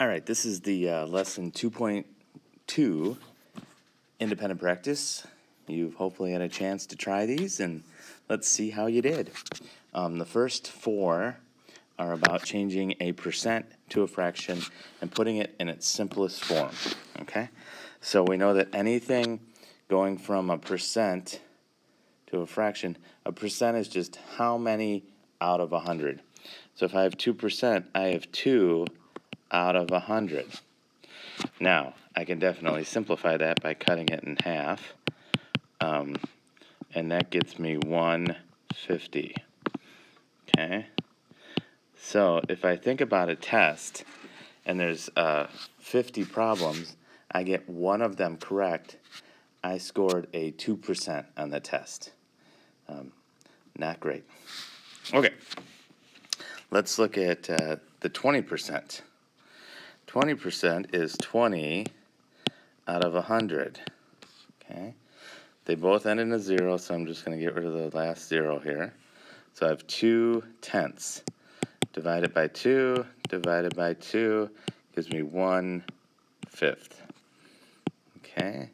All right, this is the uh, lesson 2.2 independent practice. You've hopefully had a chance to try these, and let's see how you did. Um, the first four are about changing a percent to a fraction and putting it in its simplest form. Okay, so we know that anything going from a percent to a fraction, a percent is just how many out of a hundred. So if I have two percent, I have two out of 100. Now, I can definitely simplify that by cutting it in half. Um, and that gets me 150. Okay? So if I think about a test and there's uh, 50 problems, I get one of them correct, I scored a 2% on the test. Um, not great. Okay, let's look at uh, the 20%. 20% is 20 out of 100. Okay. They both end in a zero, so I'm just going to get rid of the last zero here. So I have 2 tenths. Divided by 2, divided by 2, gives me 1 fifth. Okay.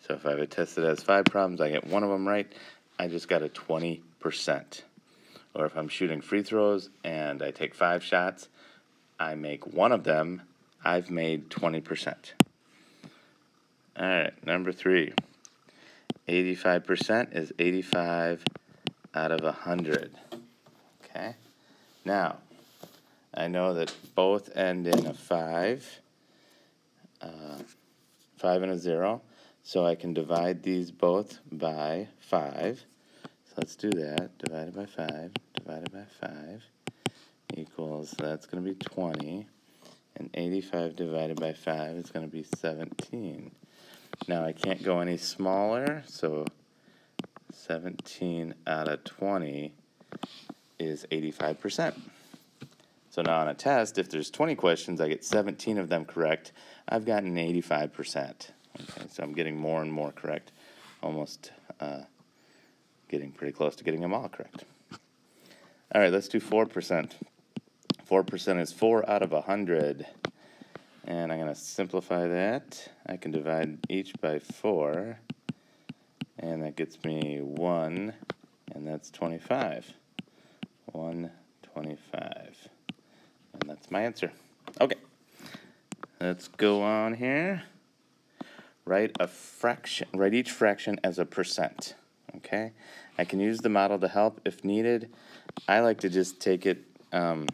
So if I have a test that has five problems, I get one of them right, I just got a 20%. Or if I'm shooting free throws and I take five shots, I make one of them I've made 20%. All right, number three. 85% is 85 out of 100. Okay? Now, I know that both end in a 5, uh, 5 and a 0, so I can divide these both by 5. So let's do that. Divided by 5, divided by 5 equals, that's going to be 20 and 85 divided by 5 is going to be 17. Now I can't go any smaller, so 17 out of 20 is 85%. So now on a test, if there's 20 questions, I get 17 of them correct, I've gotten 85%. Okay, so I'm getting more and more correct, almost uh, getting pretty close to getting them all correct. All right, let's do 4%. 4% is 4 out of 100. And I'm going to simplify that. I can divide each by 4. And that gets me 1, and that's 25. 125. And that's my answer. Okay. Let's go on here. Write a fraction, write each fraction as a percent. Okay? I can use the model to help if needed. I like to just take it um,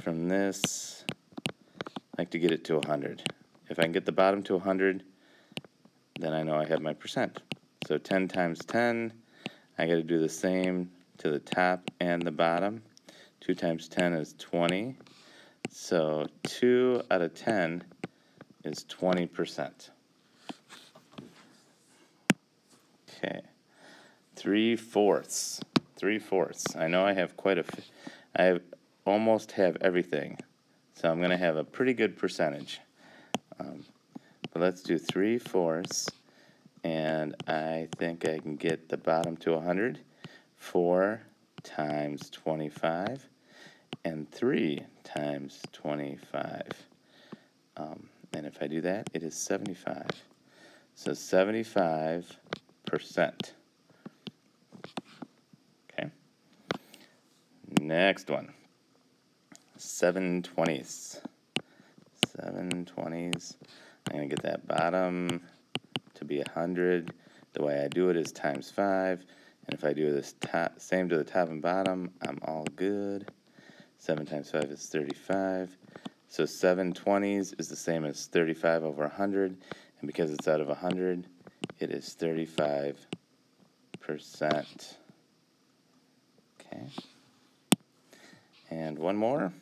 from this, I like to get it to 100. If I can get the bottom to 100, then I know I have my percent. So 10 times 10, I got to do the same to the top and the bottom. 2 times 10 is 20. So 2 out of 10 is 20%. Okay. 3 fourths. 3 fourths. I know I have quite a, I have almost have everything. So I'm going to have a pretty good percentage. Um, but let's do 3 fourths, and I think I can get the bottom to 100. 4 times 25, and 3 times 25. Um, and if I do that, it is 75. So 75%. Okay. Next one seven twenties. Seven twenties. I'm to get that bottom to be a hundred. The way I do it is times five. And if I do this top, same to the top and bottom, I'm all good. 7 times 5 is 35. So 7 20s is the same as 35 over 100. And because it's out of 100, it is 35%. Okay. And one more.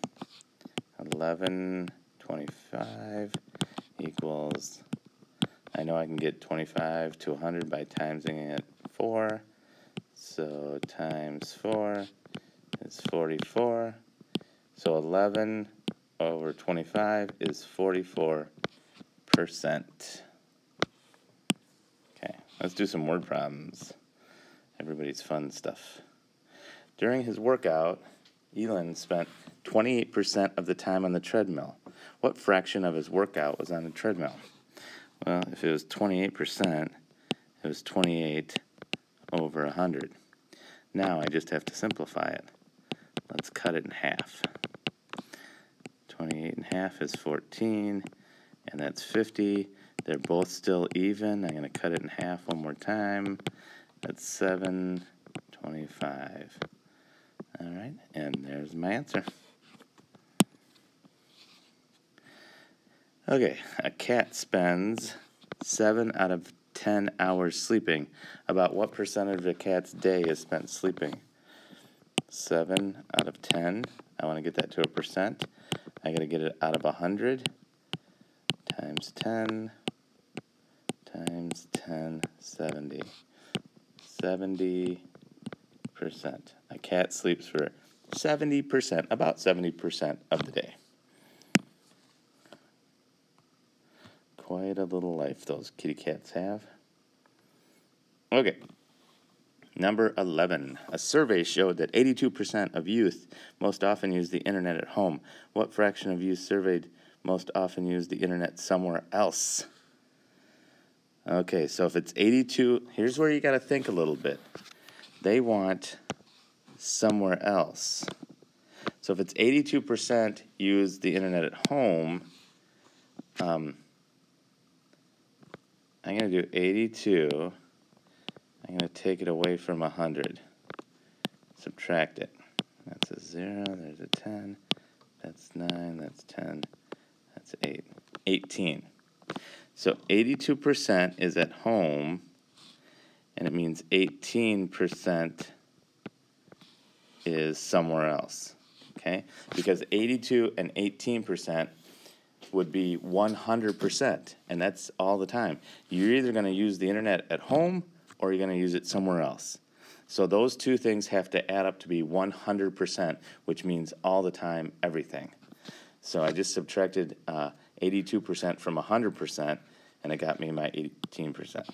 1125 equals, I know I can get 25 to 100 by timesing it 4. So times 4 is 44. So 11 over 25 is 44%. Okay, let's do some word problems. Everybody's fun stuff. During his workout, Elon spent 28% of the time on the treadmill. What fraction of his workout was on the treadmill? Well, if it was 28%, it was 28 over 100. Now I just have to simplify it. Let's cut it in half. 28 and a half is 14, and that's 50. They're both still even. I'm going to cut it in half one more time. That's 725. All right, and there's my answer. Okay, a cat spends 7 out of 10 hours sleeping. About what percentage of a cat's day is spent sleeping? 7 out of 10. I want to get that to a percent. I got to get it out of 100 times 10 times 10, 70. 70%. A cat sleeps for 70%, about 70% of the day. Quite a little life those kitty cats have. Okay. Number 11. A survey showed that 82% of youth most often use the internet at home. What fraction of youth surveyed most often use the internet somewhere else? Okay, so if it's 82, here's where you got to think a little bit. They want somewhere else. So if it's 82% use the internet at home, um, I'm going to do 82. I'm going to take it away from 100. Subtract it. That's a 0, there's a 10, that's 9, that's 10, that's 8. 18. So 82% is at home, and it means 18% is somewhere else. Okay? Because 82 and 18% would be 100%, and that's all the time. You're either going to use the internet at home or you're going to use it somewhere else. So those two things have to add up to be 100%, which means all the time, everything. So I just subtracted uh, 82% from 100%, and it got me my 18%.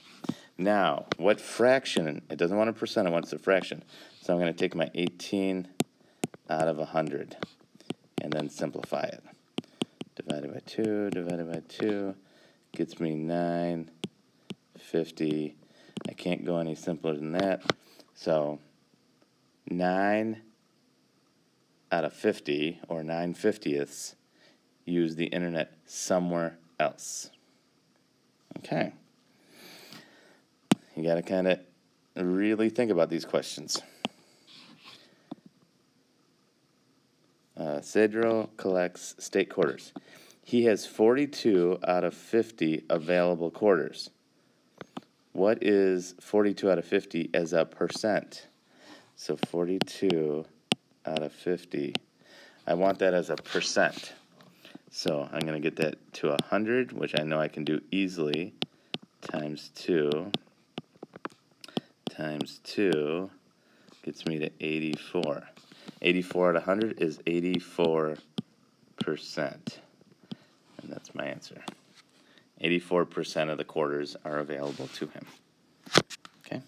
Now, what fraction? It doesn't want a percent, it wants a fraction. So I'm going to take my 18 out of 100 and then simplify it. Divided by 2, divided by 2, gets me 9, 50. I can't go any simpler than that. So 9 out of 50, or 9 fiftieths, use the internet somewhere else. Okay. You got to kind of really think about these questions. Uh, Cedro collects state quarters. He has 42 out of 50 available quarters. What is 42 out of 50 as a percent? So 42 out of 50. I want that as a percent. So I'm going to get that to 100, which I know I can do easily, times 2 times 2 gets me to 84. 84 out of 100 is 84%. And that's my answer. 84% of the quarters are available to him. Okay?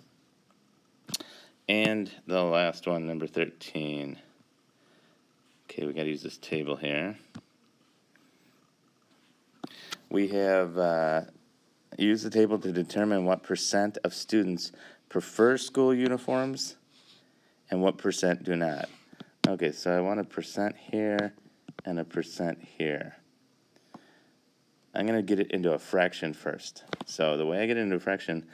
And the last one, number 13. Okay, we got to use this table here we have uh, used the table to determine what percent of students prefer school uniforms and what percent do not. Okay, so I want a percent here and a percent here. I'm going to get it into a fraction first. So the way I get into a fraction,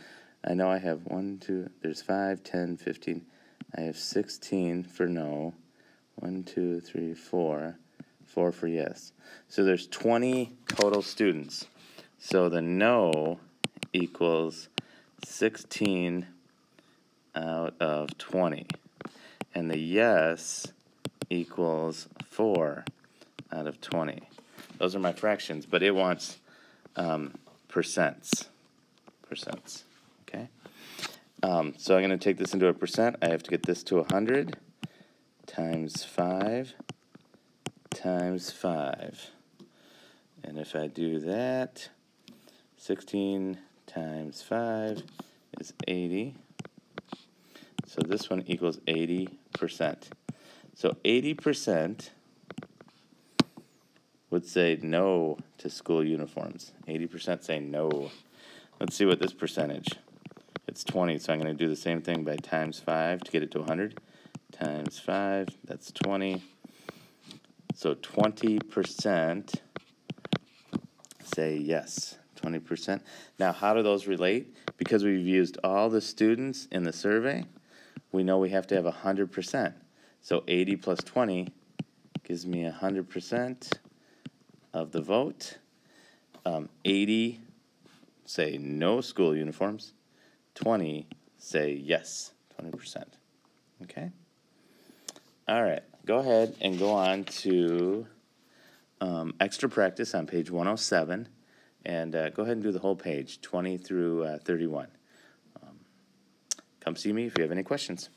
I know I have 1, 2, there's 5, 10, 15. I have 16 for no. 1, 2, 3, 4. Four for yes. So there's 20 total students. So the no equals 16 out of 20. And the yes equals 4 out of 20. Those are my fractions, but it wants um, percents. Percents, okay? Um, so I'm going to take this into a percent. I have to get this to 100 times 5 times 5. And if I do that, 16 times 5 is 80. So this one equals 80%. So 80% would say no to school uniforms. 80% say no. Let's see what this percentage. It's 20, so I'm going to do the same thing by times 5 to get it to 100. Times 5, that's 20. So 20% say yes. 20%. Now, how do those relate? Because we've used all the students in the survey, we know we have to have 100%. So 80 plus 20 gives me 100% of the vote. Um, 80 say no school uniforms. 20 say yes, 20%. Okay? All right, go ahead and go on to um, extra practice on page 107. And uh, go ahead and do the whole page, 20 through uh, 31. Um, come see me if you have any questions.